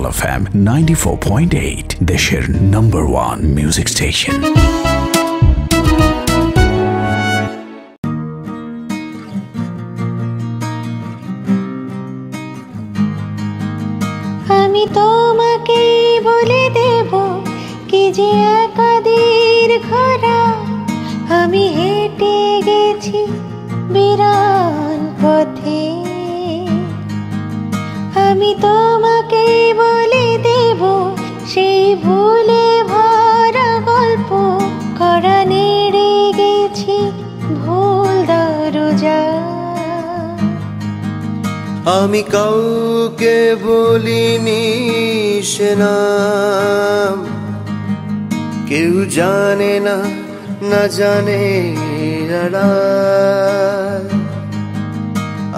real F M ninety four point eight দেশের নম্বর one music station আমি তোমাকে আমি কাউকে বলিনি সে নাম কেউ জানে না না জানে।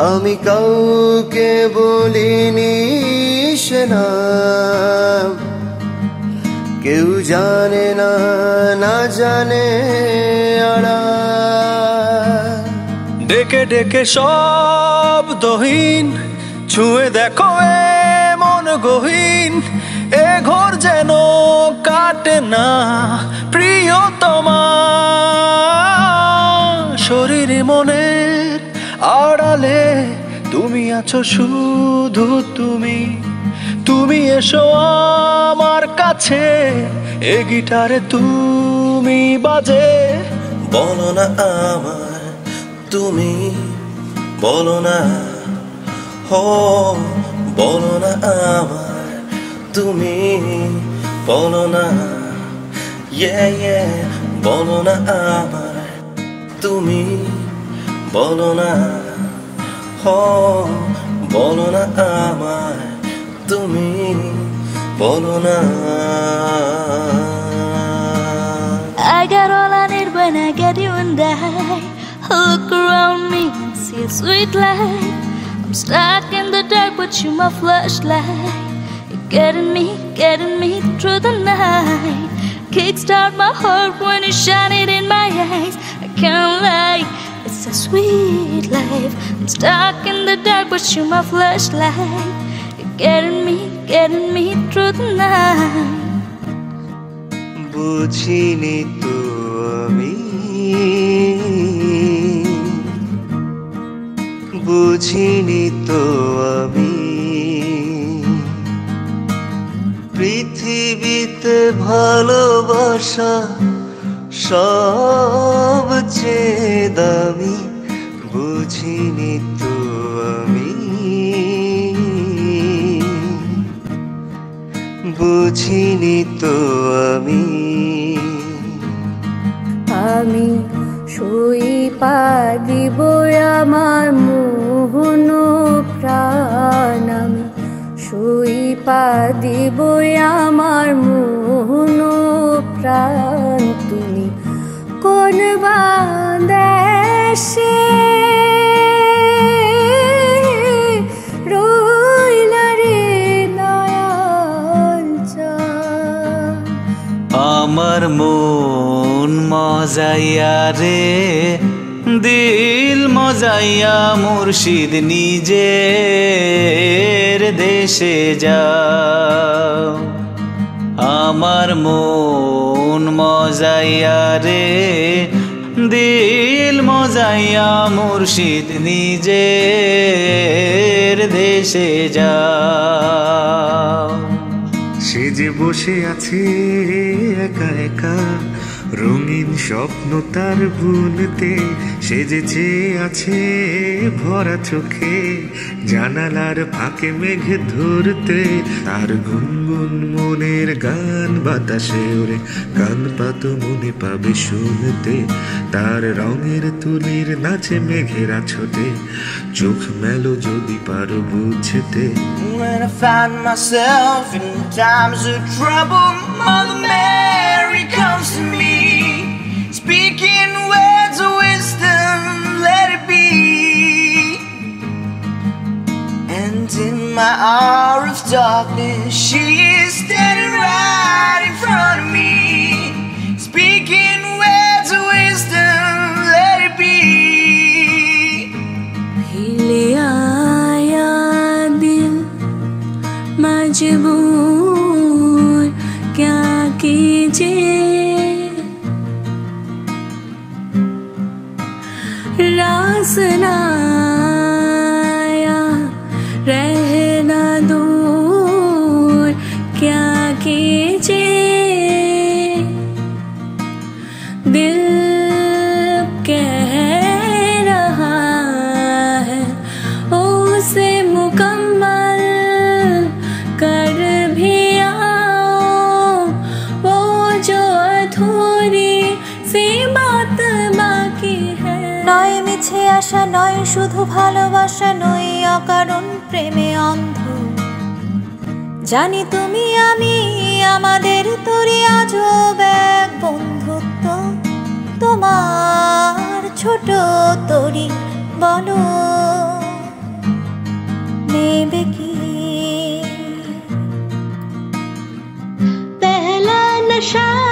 আমি কাউকে বলিনি সে নাম কেউ জানে না না জানে আড়াল। ডেকে ডেকে শব্দহীন ছুঁয়ে দেখো এ মন গহীন, এ ঘর যেন কাটে না। প্রিয় তোমার শরীর মনের আড়ালে তুমি আছো শুধু তুমি। তুমি এসো আমার কাছে, এ গিটারে তুমি বাজে। বলো না আমার, তুমি বলো না বলো না আমার তুমি বলো না। ইয়ে বলো না আমার তুমি বলো না। হ বলো না আমার তুমি বলো না। Look around me, see a sweet light. I'm stuck in the dark, but you my flashlight. You're getting me, getting me through the night. Kickstart my heart when you shine it in my eyes. I can't lie, it's a sweet life. I'm stuck in the dark, but you my flashlight. You're getting me, getting me through the night. বুঝিনি তো আমি বুঝিনি তো আমি। পৃথিবীতে ভালোবাসা সবচেয়ে দামি বুঝিনি তো আমি। বুঝিনি তো আমি। আমি সই পা দিব আমার মোহন শুই পা দিব আমার মোহন প্রাণ। তুমি কোন বাদেশে রইলা আমার মন মজাইয়া রে, দিল মজাইয়া মুর্শিদ নিজের দেশে যাও। আমার মন মজাইয়া রে, দিল মজাইয়া মুর্শিদ নিজের দেশে যাও। যে বসে আছে একা একা। রঙিন স্বপ্ন তার বুনতে সে যে আছে ভরা চোখে। জানালার ফাঁকে মেঘে ধরতে তার গুনগুন মনের গান বাতাসে ওরে। কান পাতো মনে পাবে শুনতে তার রঙের তুলির নাচে মেঘেরা ছোটে। চোখ মেলো যদি পারো বুঝতে। When I find myself in times of trouble, Mother me, Speaking words of wisdom, let it be. And in my hour of darkness, she is standing right in front of me. Speaking words of wisdom, let it be. Hilaya dil majbur জানি তুমি আমি, আমাদের তরি আজব এক বন্ধুত্ব। তোমার ছোট তরি বলো, নেবে কি? পেহলা নশা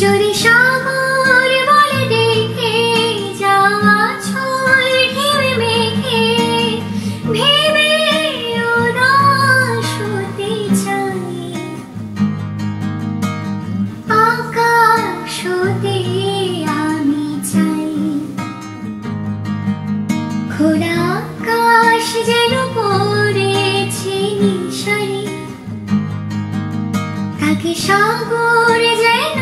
যদি সাগর বলে দেখে যাওয়া ছল ঢেউয়ে মেঘে, ভেবে উদাস হতে চাই। আকাশ হতে আমি চাই। খোলা আকাশ যেন পড়েছে নিশারি তাকে সাগর যেন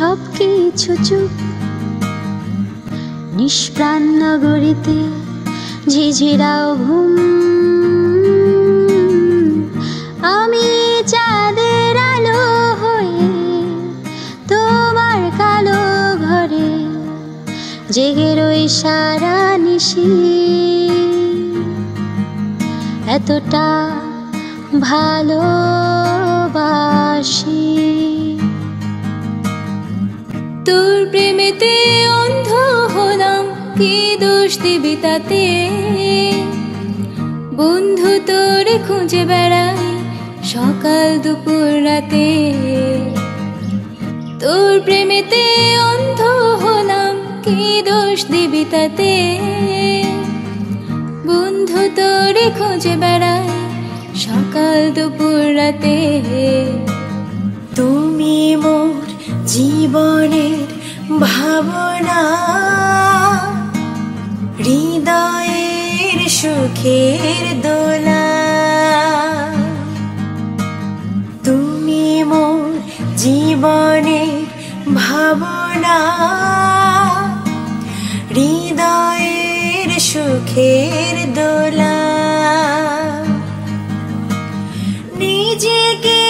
সব কিছু চুপ। নিষ্প্রাণ নগরীতে ঝিঝিরাও ঘুম। আমি চাঁদের আলো হয়ে তোমার কালো ঘরে জেগে রই সারা নিশি। এতটা ভালোবাসি প্রেমেতে অন্ধ হলাম, কি দোষ দিবি তাতে? বন্ধু তোরে খুঁজে বেড়াই সকাল দুপুর রাতে। তোর প্রেমেতে অন্ধ হলাম, কি দোষ দিবি তাতে? বন্ধু তোর খুঁজে বেড়াই সকাল দুপুর রাতে। তুমি মোর জীবনের ভাবনা হৃদয়ের সুখের দোলা। তুমি মোর জীবনে ভাবনা হৃদয়ের সুখের দোলা। নিজেকে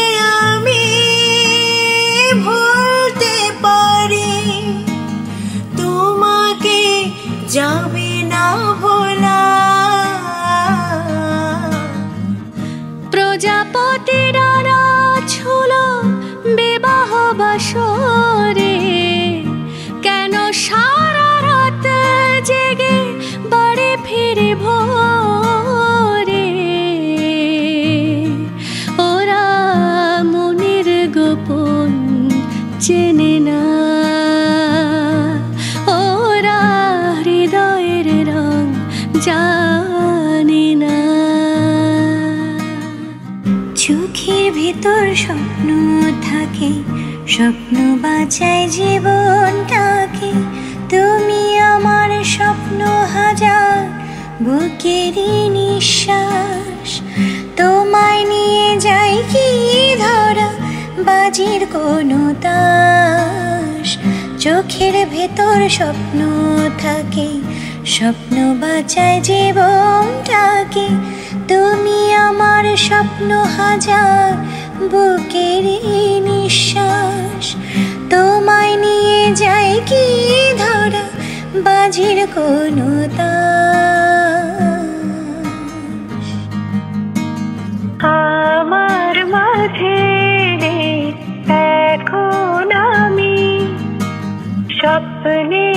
স্বপ্ন বাঁচায় জীবনটাকে। তুমি আমার স্বপ্ন হাজার, বুকেরই নিঃশ্বাস। তোমায় নিয়ে যাই কি ধরা, বাজির কোনো তাস। চোখের ভেতর স্বপ্ন থাকে, স্বপ্ন বাঁচায় জীবনটাকে। তুমি আমার স্বপ্ন হাজার বুকের নিঃশ্বাস। তোমায় নিয়ে যাই কি ধরা বাজির কোনো তাস। আমার মাঝে এখন আমি স্বপ্নের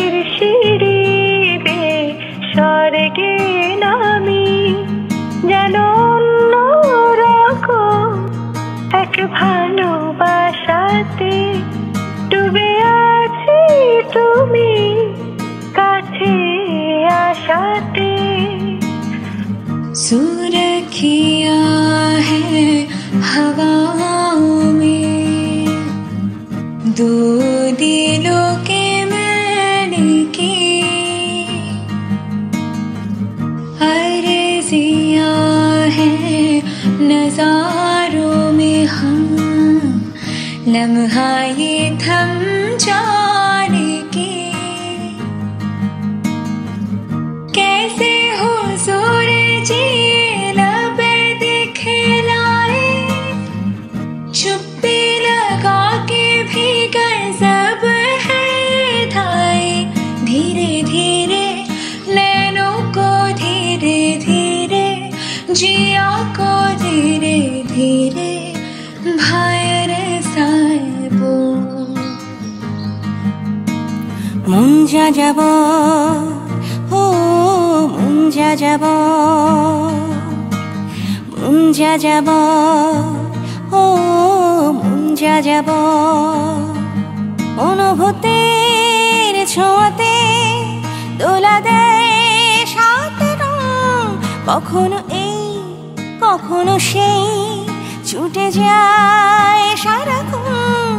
nàng hài thắm cho যাব ও মুঞ্জা যাব মুঞ্জা যাব ও মুঞ্জা যাব অনুভূতির ছোঁয়াতে দোলা দেয় কখনো এই কখনো সেই ছুটে যায় সারাক্ষণ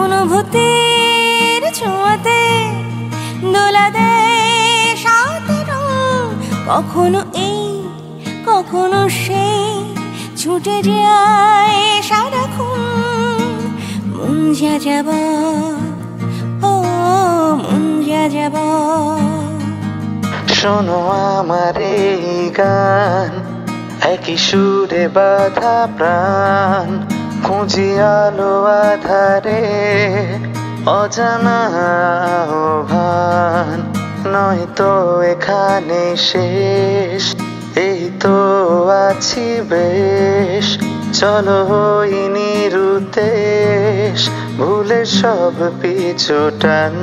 অনুভূতির ছোঁয়াতে দোলা দেয় কখনো এই, কখনো সেই ছুটে যায় সারাক্ষণ। মুঞ্জা যাব ও মুঞ্জা যাব শোনো আমার এই গান, একই সুরে বাধা প্রাণ। খুঁজি আলো আধারে অজানা ভান নয়তো এখানে শেষ। এই তো আছি বেশ, চলো ওই নিরুতেশ ভুলে সব পিছু টান।